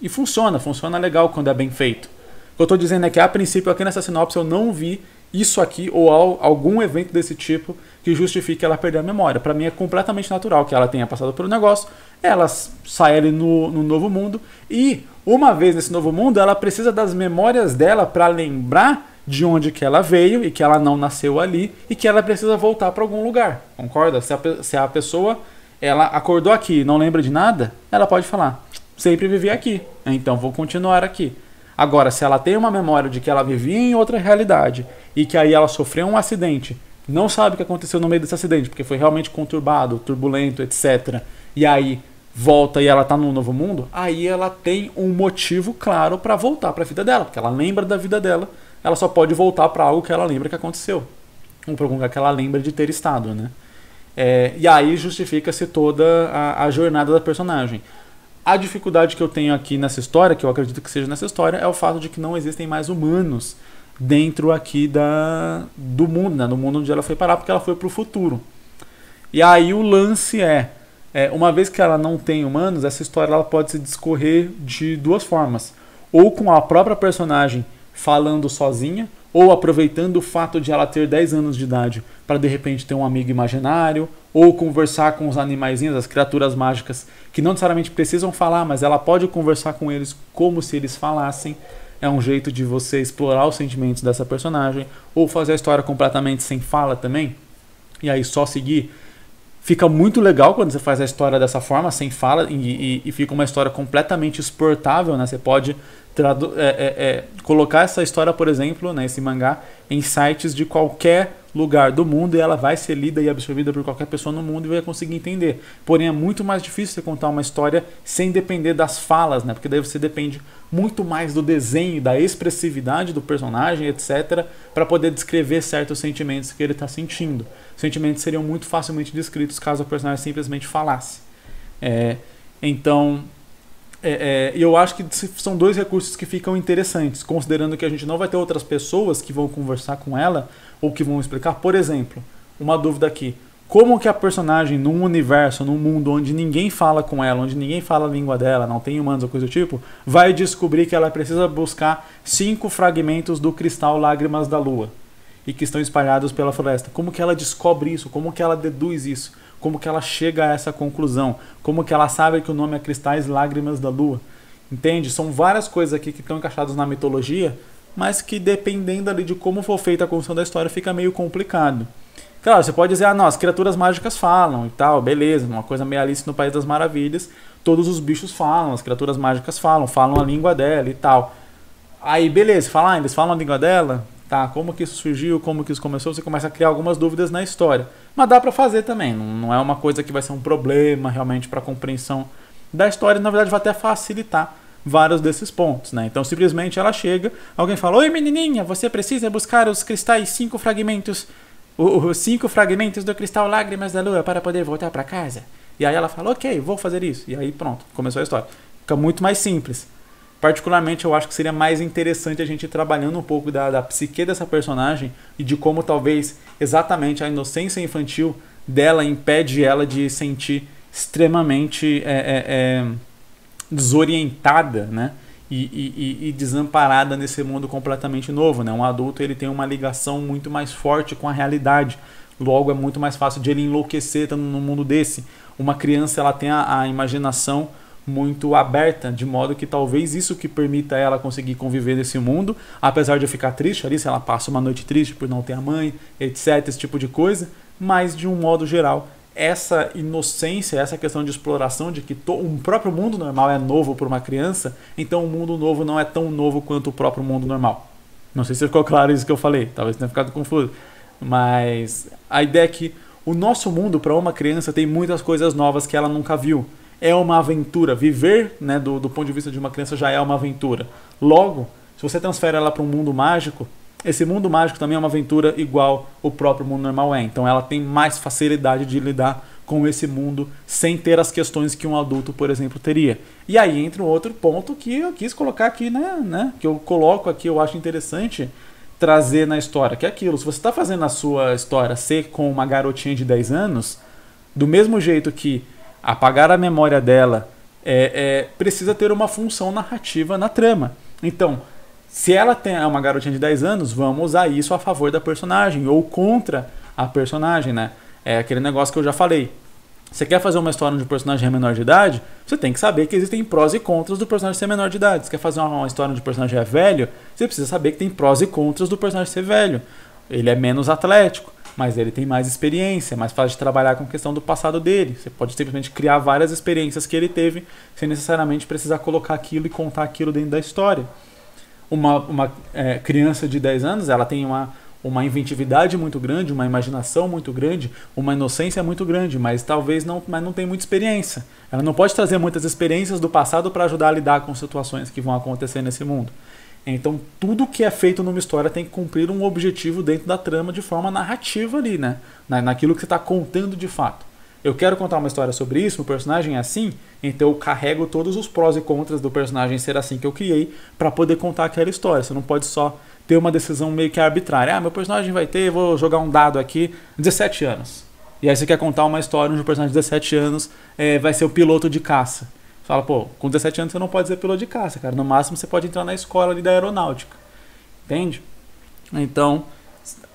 E funciona, funciona legal quando é bem feito. O que eu estou dizendo é que a princípio aqui nessa sinopse eu não vi isso aqui ou algum evento desse tipo que justifique ela perder a memória. Para mim é completamente natural que ela tenha passado pelo negócio, ela sai ali no, no novo mundo e uma vez nesse novo mundo ela precisa das memórias dela para lembrar de onde que ela veio e que ela não nasceu ali e que ela precisa voltar para algum lugar. Concorda? Se a, se a pessoa ela acordou aqui e não lembra de nada, ela pode falar: sempre vivi aqui, então vou continuar aqui. Agora, se ela tem uma memória de que ela vivia em outra realidade e que aí ela sofreu um acidente, não sabe o que aconteceu no meio desse acidente, porque foi realmente conturbado, turbulento, etc. E aí volta e ela está num novo mundo, aí ela tem um motivo claro para voltar para a vida dela, porque ela lembra da vida dela, ela só pode voltar para algo que ela lembra que aconteceu, ou para algum lugar que ela lembra de ter estado, né? É, e aí justifica-se toda a, a jornada da personagem. A dificuldade que eu tenho aqui nessa história, que eu acredito que seja nessa história, é o fato de que não existem mais humanos dentro aqui da, do mundo, né? do mundo onde ela foi parar, porque ela foi para o futuro. E aí o lance é, é, uma vez que ela não tem humanos, essa história ela pode se discorrer de duas formas. Ou com a própria personagem falando sozinha, ou aproveitando o fato de ela ter 10 anos de idade para de repente ter um amigo imaginário, ou conversar com os animaizinhos, as criaturas mágicas, que não necessariamente precisam falar, mas ela pode conversar com eles como se eles falassem. É um jeito de você explorar os sentimentos dessa personagem, ou fazer a história completamente sem fala também, e aí só seguir. Fica muito legal quando você faz a história dessa forma, sem fala, e, e, e fica uma história completamente exportável, né? Você pode é, é, é, colocar essa história, por exemplo, né, esse mangá, em sites de qualquer lugar do mundo e ela vai ser lida e absorvida por qualquer pessoa no mundo e vai conseguir entender. Porém, é muito mais difícil você contar uma história sem depender das falas, né? Porque daí você depende muito mais do desenho, da expressividade do personagem, etc., para poder descrever certos sentimentos que ele está sentindo. Sentimentos seriam muito facilmente descritos caso o personagem simplesmente falasse. É, então, é, é, eu acho que são dois recursos que ficam interessantes, considerando que a gente não vai ter outras pessoas que vão conversar com ela ou que vão explicar. Por exemplo, uma dúvida aqui: como que a personagem num universo, num mundo onde ninguém fala com ela, onde ninguém fala a língua dela, não tem humanos ou coisa do tipo, vai descobrir que ela precisa buscar cinco fragmentos do cristal Lágrimas da Lua e que estão espalhados pela floresta? Como que ela descobre isso? Como que ela deduz isso? como que ela chega a essa conclusão, como que ela sabe que o nome é Cristais Lágrimas da Lua. Entende? São várias coisas aqui que estão encaixadas na mitologia, mas que dependendo ali de como for feita a construção da história fica meio complicado. Claro, você pode dizer, ah, não, as criaturas mágicas falam e tal, beleza, uma coisa meio Alice no País das Maravilhas, todos os bichos falam, as criaturas mágicas falam, falam a língua dela e tal. Aí, beleza, fala, ah, eles falam a língua dela, tá? Como que isso surgiu, como que isso começou, você começa a criar algumas dúvidas na história. Mas dá para fazer também, não, é uma coisa que vai ser um problema realmente para a compreensão da história, na verdade vai até facilitar vários desses pontos, né? Então simplesmente ela chega, alguém fala: "Oi menininha, você precisa buscar os cristais cinco fragmentos, os cinco fragmentos do cristal Lágrimas da Lua para poder voltar para casa". E aí ela fala: "OK, vou fazer isso". E aí pronto, começou a história. Fica muito mais simples. Particularmente, eu acho que seria mais interessante a gente ir trabalhando um pouco da, da psique dessa personagem e de como talvez exatamente a inocência infantil dela impede ela de sentir extremamente é, é, é, desorientada, né? E, e, e, desamparada nesse mundo completamente novo, né? Um adulto ele tem uma ligação muito mais forte com a realidade. Logo é muito mais fácil de ele enlouquecer estando num mundo desse. Uma criança ela tem a, a imaginação muito aberta, de modo que talvez isso que permita ela conseguir conviver nesse mundo, apesar de eu ficar triste ali, se ela passa uma noite triste por não ter a mãe, etc, esse tipo de coisa, mas de um modo geral, essa inocência, essa questão de exploração de que um próprio mundo normal é novo para uma criança, então o mundo novo não é tão novo quanto o próprio mundo normal. Não sei se ficou claro isso que eu falei, talvez tenha ficado confuso. Mas a ideia é que o nosso mundo, para uma criança, tem muitas coisas novas que ela nunca viu. É uma aventura. Viver, né, do, do ponto de vista de uma criança, já é uma aventura. Logo, se você transfere ela para um mundo mágico, esse mundo mágico também é uma aventura igual o próprio mundo normal é. Então ela tem mais facilidade de lidar com esse mundo sem ter as questões que um adulto, por exemplo, teria. E aí entra um outro ponto que eu quis colocar aqui, né, né que eu coloco aqui, eu acho interessante trazer na história, que é aquilo, se você está fazendo a sua história ser com uma garotinha de 10 anos, do mesmo jeito que apagar a memória dela é, é precisa ter uma função narrativa na trama. Então, se ela é uma garotinha de 10 anos, vamos usar isso a favor da personagem ou contra a personagem, né? É aquele negócio que eu já falei. Você quer fazer uma história de um personagem menor de idade? Você tem que saber que existem prós e contras do personagem ser menor de idade. Você quer fazer uma, história de um personagem é velho? Você precisa saber que tem prós e contras do personagem ser velho. Ele é menos atlético, mas ele tem mais experiência, é mais fácil de trabalhar com a questão do passado dele. Você pode simplesmente criar várias experiências que ele teve, sem necessariamente precisar colocar aquilo e contar aquilo dentro da história uma, uma é, criança de 10 anos, ela tem uma, uma inventividade muito grande, uma imaginação muito grande, uma inocência muito grande, mas talvez não, mas não tem muita experiência. Ela não pode trazer muitas experiências do passado para ajudar a lidar com situações que vão acontecer nesse mundo. Então, tudo que é feito numa história tem que cumprir um objetivo dentro da trama de forma narrativa ali, né? Na, naquilo que você está contando de fato eu quero contar uma história sobre isso, o personagem é assim, então eu carrego todos os prós e contras do personagem ser assim que eu criei para poder contar aquela história. Você não pode só ter uma decisão meio que arbitrária. Ah, meu personagem vai ter, vou jogar um dado aqui, 17 anos. E aí você quer contar uma história onde o personagem de 17 anos é, vai ser o piloto de caça. Fala, pô, com 17 anos você não pode ser piloto de caça, cara. No máximo você pode entrar na escola ali da aeronáutica. Entende? Então,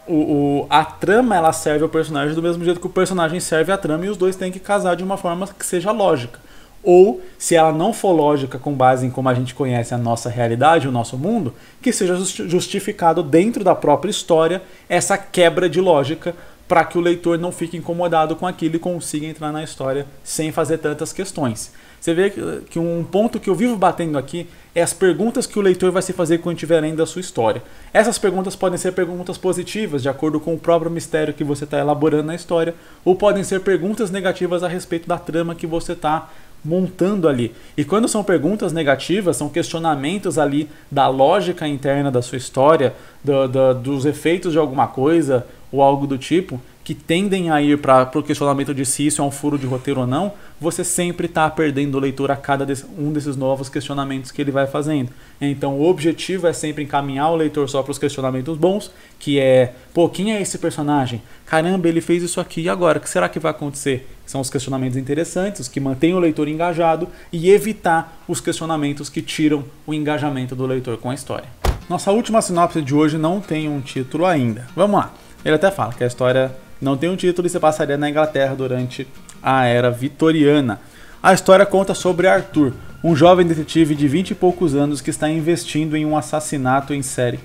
o, o, a trama ela serve ao personagem do mesmo jeito que o personagem serve à trama e os dois têm que casar de uma forma que seja lógica. Ou, se ela não for lógica com base em como a gente conhece a nossa realidade, o nosso mundo, que seja justificado dentro da própria história essa quebra de lógica para que o leitor não fique incomodado com aquilo e consiga entrar na história sem fazer tantas questões. Você vê que um ponto que eu vivo batendo aqui é as perguntas que o leitor vai se fazer quando estiver lendo a sua história. Essas perguntas podem ser perguntas positivas, de acordo com o próprio mistério que você está elaborando na história, ou podem ser perguntas negativas a respeito da trama que você está montando ali. E quando são perguntas negativas, são questionamentos ali da lógica interna da sua história, do, do, dos efeitos de alguma coisa ou algo do tipo, que tendem a ir para o questionamento de se isso é um furo de roteiro ou não, você sempre está perdendo o leitor a cada um desses novos questionamentos que ele vai fazendo. Então o objetivo é sempre encaminhar o leitor só para os questionamentos bons, que é, pô, quem é esse personagem? Caramba, ele fez isso aqui, e agora? O que será que vai acontecer? São os questionamentos interessantes, que mantêm o leitor engajado, e evitar os questionamentos que tiram o engajamento do leitor com a história. Nossa última sinopse de hoje não tem um título ainda. Vamos lá. Ele até fala que a história não tem um título e se passaria na Inglaterra durante a era vitoriana. A história conta sobre Arthur, um jovem detetive de 20 e poucos anos que está investindo em um assassinato em série.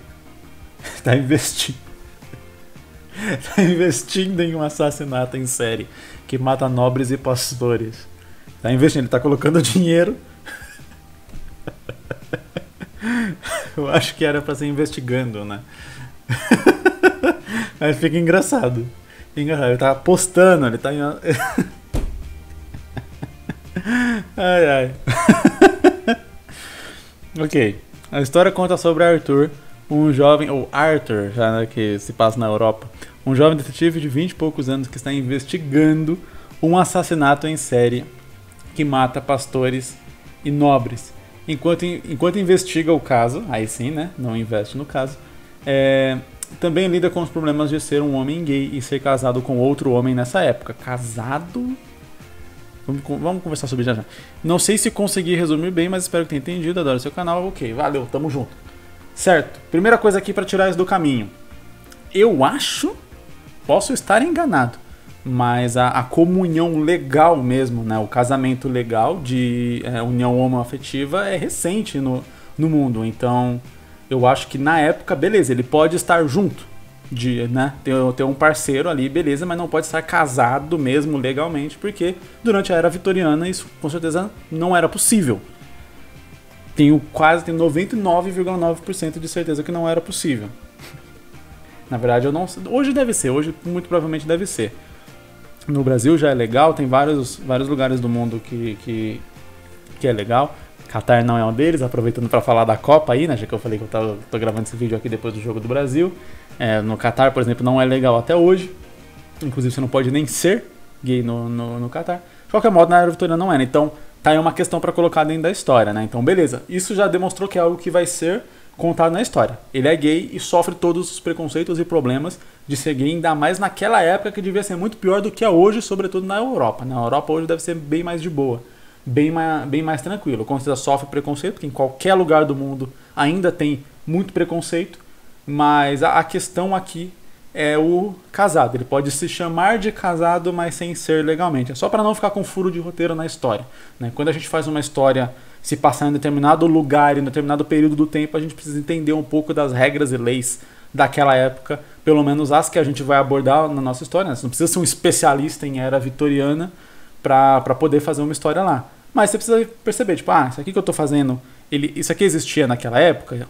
está *laughs* investindo. está *laughs* investindo em um assassinato em série que mata nobres e pastores. Está investindo, ele está colocando *laughs* dinheiro. Eu acho que era para ser investigando, né? Mas fica engraçado. Engraçado, ele tá postando, ele tá em. *laughs* ai ai. *laughs* ok. A história conta sobre Arthur, um jovem, ou Arthur, já né, que se passa na Europa, um jovem detetive de 20 e poucos anos que está investigando um assassinato em série que mata pastores e nobres. Enquanto, enquanto investiga o caso, aí sim, né? Não investe no caso. É, também lida com os problemas de ser um homem gay e ser casado com outro homem nessa época. Casado? Vamos, vamos conversar sobre já já. Não sei se consegui resumir bem, mas espero que tenha entendido. Adoro seu canal. Ok, valeu, tamo junto. Certo, primeira coisa aqui para tirar isso do caminho. Eu acho, posso estar enganado, mas a, a comunhão legal mesmo, né, o casamento legal de é, união homoafetiva é recente no, no mundo. Então, eu acho que na época, beleza, ele pode estar junto. de né, ter, ter um parceiro ali, beleza, mas não pode estar casado mesmo legalmente, porque durante a era vitoriana isso com certeza não era possível. Tenho quase, tenho 99,9% de certeza que não era possível. *laughs* Na verdade, eu não Hoje deve ser, hoje muito provavelmente deve ser. No Brasil já é legal, tem vários, vários lugares do mundo que, que, que é legal. Qatar não é um deles, aproveitando para falar da Copa aí, né? Já que eu falei que eu tava, tô gravando esse vídeo aqui depois do jogo do Brasil. É, no Qatar, por exemplo, não é legal até hoje. Inclusive, você não pode nem ser gay no, no, no Qatar. De qualquer modo, na era vitoriana não era. Então, tá aí uma questão para colocar dentro da história, né? Então, beleza. Isso já demonstrou que é algo que vai ser contado na história. Ele é gay e sofre todos os preconceitos e problemas de ser gay, ainda mais naquela época que devia ser muito pior do que é hoje, sobretudo na Europa. Na Europa hoje deve ser bem mais de boa, bem mais, bem mais tranquilo. Com certeza sofre preconceito, porque em qualquer lugar do mundo ainda tem muito preconceito, mas a, a questão aqui é o casado. Ele pode se chamar de casado, mas sem ser legalmente. É só para não ficar com furo de roteiro na história. Né? Quando a gente faz uma história se passar em determinado lugar, em determinado período do tempo, a gente precisa entender um pouco das regras e leis daquela época, pelo menos as que a gente vai abordar na nossa história. Né? Você não precisa ser um especialista em era vitoriana para poder fazer uma história lá. Mas você precisa perceber, tipo, ah, isso aqui que eu estou fazendo, ele, isso aqui existia naquela época?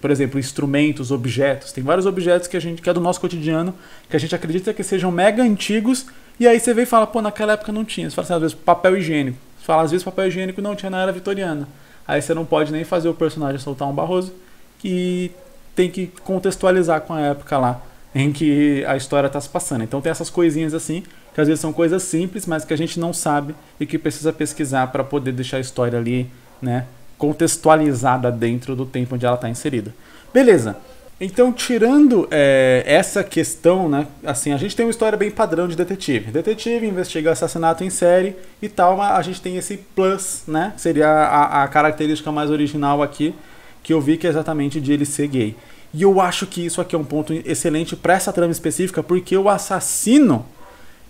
Por exemplo, instrumentos, objetos. Tem vários objetos que a gente que é do nosso cotidiano, que a gente acredita que sejam mega antigos, e aí você vê e fala, pô, naquela época não tinha. Você fala assim, às vezes, papel higiênico fala, às vezes papel higiênico não tinha na era vitoriana. Aí você não pode nem fazer o personagem soltar um barroso, que tem que contextualizar com a época lá em que a história está se passando. Então tem essas coisinhas assim, que às vezes são coisas simples, mas que a gente não sabe e que precisa pesquisar para poder deixar a história ali, né, contextualizada dentro do tempo onde ela está inserida. Beleza. Então, tirando é, essa questão, né? Assim, a gente tem uma história bem padrão de detetive. Detetive investiga assassinato em série e tal, mas a gente tem esse plus, né? Seria a, a característica mais original aqui, que eu vi que é exatamente de ele ser gay. E eu acho que isso aqui é um ponto excelente para essa trama específica, porque o assassino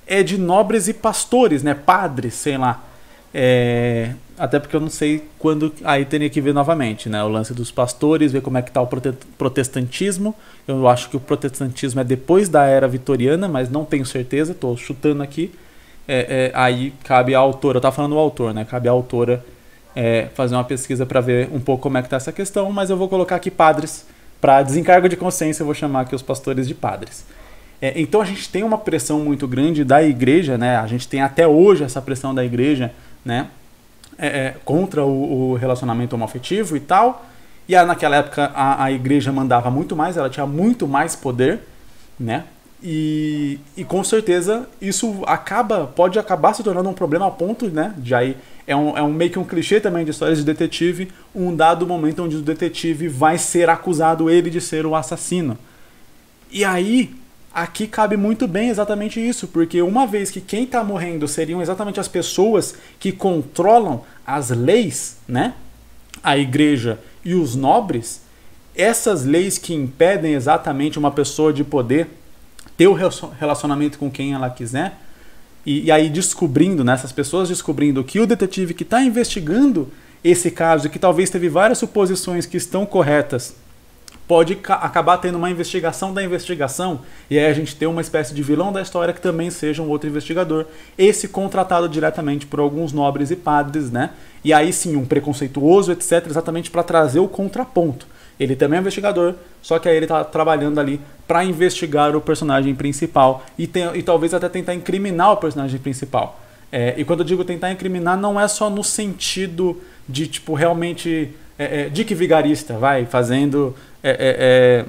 é de nobres e pastores, né? Padres, sei lá. É, até porque eu não sei quando. Aí teria que ver novamente, né? O lance dos pastores, ver como é que tá o protestantismo. Eu acho que o protestantismo é depois da era vitoriana, mas não tenho certeza, estou chutando aqui. É, é, aí cabe à autora, eu estava falando o autor, né? Cabe à autora é, fazer uma pesquisa para ver um pouco como é que tá essa questão, mas eu vou colocar aqui padres. Para desencargo de consciência, eu vou chamar aqui os pastores de padres. É, então a gente tem uma pressão muito grande da igreja, né? A gente tem até hoje essa pressão da igreja né? É, é, contra o, o, relacionamento homoafetivo e tal. E a, naquela época a, a igreja mandava muito mais, ela tinha muito mais poder, né? E, e com certeza isso acaba, pode acabar se tornando um problema a ponto, né? De aí é um, é um meio que um clichê também de histórias de detetive, um dado momento onde o detetive vai ser acusado ele de ser o assassino. E aí Aqui cabe muito bem exatamente isso, porque uma vez que quem está morrendo seriam exatamente as pessoas que controlam as leis, né? A igreja e os nobres, essas leis que impedem exatamente uma pessoa de poder ter o relacionamento com quem ela quiser, e, e aí descobrindo, né, essas pessoas descobrindo que o detetive que está investigando esse caso, que talvez teve várias suposições que estão corretas, pode acabar tendo uma investigação da investigação e aí a gente ter uma espécie de vilão da história que também seja um outro investigador, esse contratado diretamente por alguns nobres e padres, né? E aí sim, um preconceituoso, etc, exatamente para trazer o contraponto. Ele também é investigador, só que aí ele está trabalhando ali para investigar o personagem principal e, tem, e talvez até tentar incriminar o personagem principal. É, e quando eu digo tentar incriminar, não é só no sentido de, tipo, realmente é, é, dick vigarista, vai, fazendo é, é, é,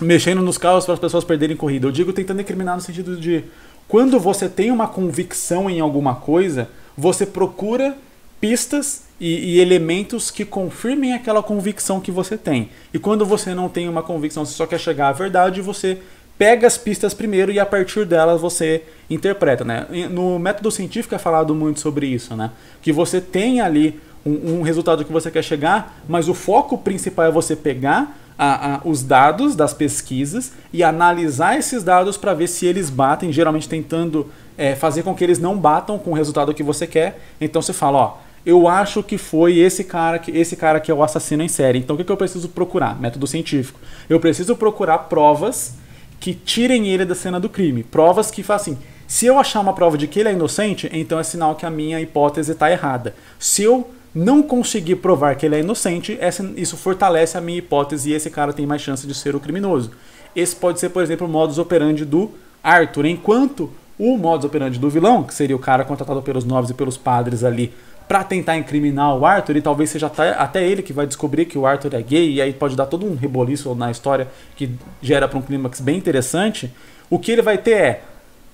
mexendo nos carros para as pessoas perderem corrida. Eu digo tentando incriminar no sentido de quando você tem uma convicção em alguma coisa, você procura pistas e, e, elementos que confirmem aquela convicção que você tem. E quando você não tem uma convicção, você só quer chegar à verdade, você pega as pistas primeiro e a partir delas você interpreta. Né? No método científico é falado muito sobre isso, né? que você tem ali um, um resultado que você quer chegar, mas o foco principal é você pegar a, a, os dados das pesquisas e analisar esses dados para ver se eles batem, geralmente tentando é, fazer com que eles não batam com o resultado que você quer. Então você fala, ó, eu acho que foi esse cara que esse cara que é o assassino em série. Então o que, que eu preciso procurar? Método científico. Eu preciso procurar provas que tirem ele da cena do crime. Provas que fazem assim, se eu achar uma prova de que ele é inocente, então é sinal que a minha hipótese está errada. Se eu não conseguir provar que ele é inocente, isso fortalece a minha hipótese e esse cara tem mais chance de ser o criminoso. Esse pode ser, por exemplo, o modus operandi do Arthur, enquanto o modus operandi do vilão, que seria o cara contratado pelos nobres e pelos padres ali para tentar incriminar o Arthur, e talvez seja até, ele que vai descobrir que o Arthur é gay, e aí pode dar todo um reboliço na história que gera para um clímax bem interessante. O que ele vai ter é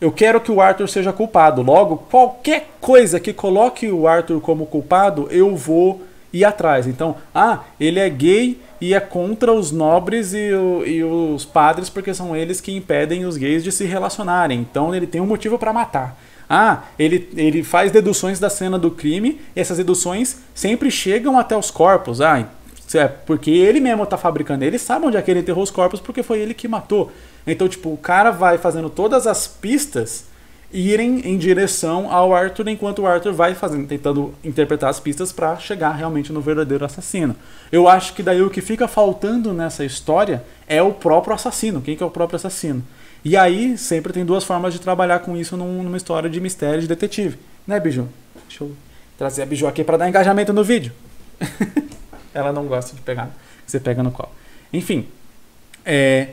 eu quero que o Arthur seja culpado. Logo, qualquer coisa que coloque o Arthur como culpado, eu vou ir atrás. Então, ah, ele é gay e é contra os nobres e, o, e os padres porque são eles que impedem os gays de se relacionarem. Então, ele tem um motivo para matar. Ah, ele, ele faz deduções da cena do crime e essas deduções sempre chegam até os corpos. Ah, é porque ele mesmo está fabricando. Ele sabe onde é que ele enterrou os corpos porque foi ele que matou. Então, tipo, o cara vai fazendo todas as pistas irem em direção ao Arthur, enquanto o Arthur vai fazendo, tentando interpretar as pistas para chegar realmente no verdadeiro assassino. Eu acho que daí o que fica faltando nessa história é o próprio assassino. Quem que é o próprio assassino? E aí sempre tem duas formas de trabalhar com isso numa história de mistério de detetive, né, Biju? Deixa eu trazer a Biju aqui para dar engajamento no vídeo. *laughs* Ela não gosta de pegar, você pega no colo. Enfim, é,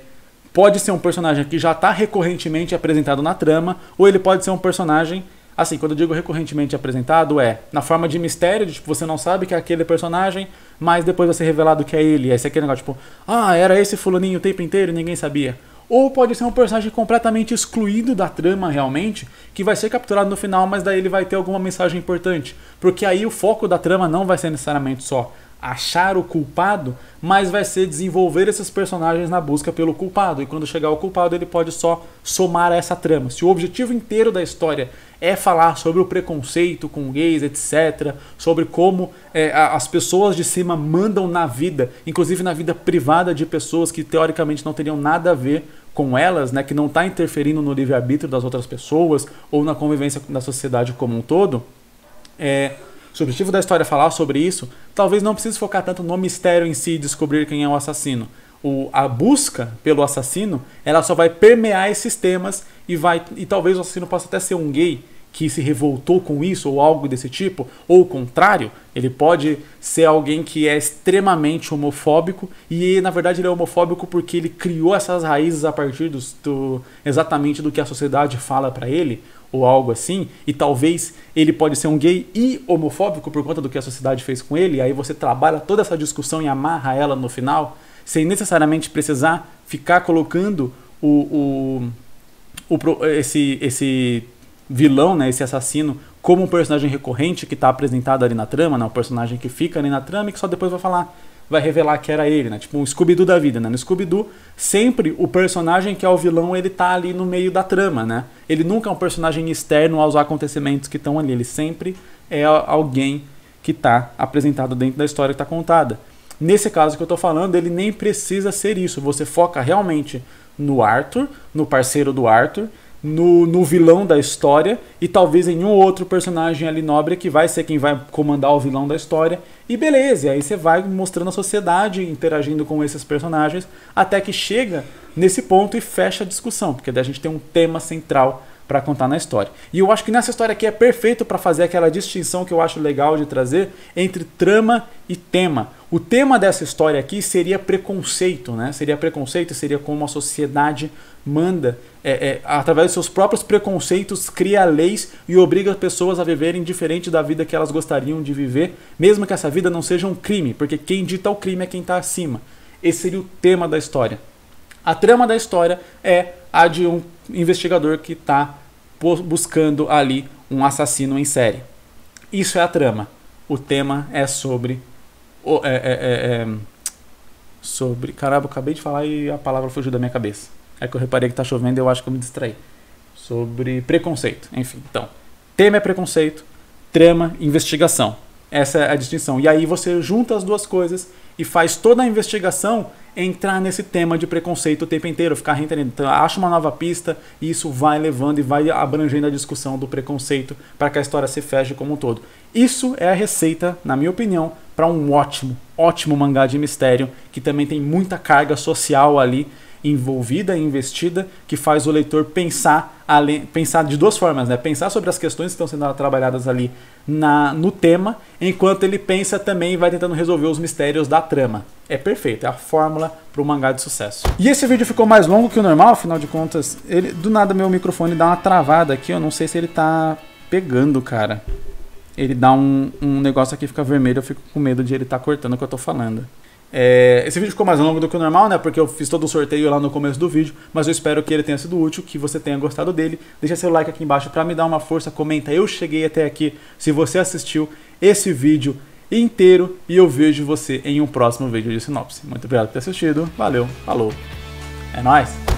pode ser um personagem que já está recorrentemente apresentado na trama, ou ele pode ser um personagem, assim, quando eu digo recorrentemente apresentado, é na forma de mistério, de, tipo, você não sabe que é aquele personagem, mas depois vai ser revelado que é ele. Aí você aquele negócio, tipo, ah, era esse fulaninho o tempo inteiro e ninguém sabia. Ou pode ser um personagem completamente excluído da trama realmente, que vai ser capturado no final, mas daí ele vai ter alguma mensagem importante. Porque aí o foco da trama não vai ser necessariamente só achar o culpado, mas vai ser desenvolver esses personagens na busca pelo culpado. E quando chegar o culpado, ele pode só somar a essa trama. Se o objetivo inteiro da história é falar sobre o preconceito com gays, etc., sobre como é, as pessoas de cima mandam na vida, inclusive na vida privada de pessoas que teoricamente não teriam nada a ver com elas, né, que não está interferindo no livre-arbítrio das outras pessoas ou na convivência da sociedade como um todo, é, se o objetivo da história é falar sobre isso, talvez não precise focar tanto no mistério em si, descobrir quem é o assassino. O, a busca pelo assassino, ela só vai permear esses temas e vai e talvez o assassino possa até ser um gay que se revoltou com isso ou algo desse tipo, ou o contrário, ele pode ser alguém que é extremamente homofóbico e na verdade ele é homofóbico porque ele criou essas raízes a partir do, do exatamente do que a sociedade fala para ele ou algo assim, e talvez ele pode ser um gay e homofóbico por conta do que a sociedade fez com ele, e aí você trabalha toda essa discussão e amarra ela no final, sem necessariamente precisar ficar colocando o, o, o esse, esse vilão, né, esse assassino, como um personagem recorrente que está apresentado ali na trama, né, um personagem que fica ali na trama e que só depois vai falar vai revelar que era ele, né? Tipo um Scooby-Doo da vida, né? No Scooby-Doo, sempre o personagem que é o vilão, ele tá ali no meio da trama, né? Ele nunca é um personagem externo aos acontecimentos que estão ali, ele sempre é alguém que está apresentado dentro da história que está contada. Nesse caso que eu estou falando, ele nem precisa ser isso. Você foca realmente no Arthur, no parceiro do Arthur, no, no vilão da história e talvez em um outro personagem ali nobre que vai ser quem vai comandar o vilão da história. E beleza, aí você vai mostrando a sociedade interagindo com esses personagens até que chega nesse ponto e fecha a discussão, porque daí a gente tem um tema central para contar na história. E eu acho que nessa história aqui é perfeito para fazer aquela distinção que eu acho legal de trazer entre trama e tema. O tema dessa história aqui seria preconceito, né? Seria preconceito, seria como a sociedade manda, é, é, através dos seus próprios preconceitos, cria leis e obriga pessoas a viverem diferente da vida que elas gostariam de viver, mesmo que essa vida não seja um crime, porque quem dita o crime é quem está acima. Esse seria o tema da história. A trama da história é a de um investigador que está buscando ali um assassino em série. Isso é a trama. O tema é sobre. É, é, é, é, sobre. Caramba, eu acabei de falar e a palavra fugiu da minha cabeça. É que eu reparei que está chovendo e eu acho que eu me distraí. Sobre preconceito. Enfim, então. Tema é preconceito, trama, investigação. Essa é a distinção. E aí você junta as duas coisas faz toda a investigação entrar nesse tema de preconceito o tempo inteiro, ficar reentendendo. Então, acha uma nova pista e isso vai levando e vai abrangendo a discussão do preconceito para que a história se feche como um todo. Isso é a receita, na minha opinião, para um ótimo, ótimo mangá de mistério que também tem muita carga social ali envolvida e investida que faz o leitor pensar, além, pensar de duas formas, né? Pensar sobre as questões que estão sendo trabalhadas ali na, no tema, enquanto ele pensa também e vai tentando resolver os mistérios da trama. É perfeito, é a fórmula para o mangá de sucesso. E esse vídeo ficou mais longo que o normal, afinal de contas, ele, do nada meu microfone dá uma travada aqui, eu não sei se ele tá pegando, cara. Ele dá um, um negócio aqui fica vermelho, eu fico com medo de ele estar tá cortando o que eu tô falando. É, esse vídeo ficou mais longo do que o normal, né? Porque eu fiz todo o sorteio lá no começo do vídeo, mas eu espero que ele tenha sido útil, que você tenha gostado dele. Deixa seu like aqui embaixo para me dar uma força, comenta eu cheguei até aqui, se você assistiu esse vídeo inteiro e eu vejo você em um próximo vídeo de sinopse. Muito obrigado por ter assistido, valeu, falou, é nóis!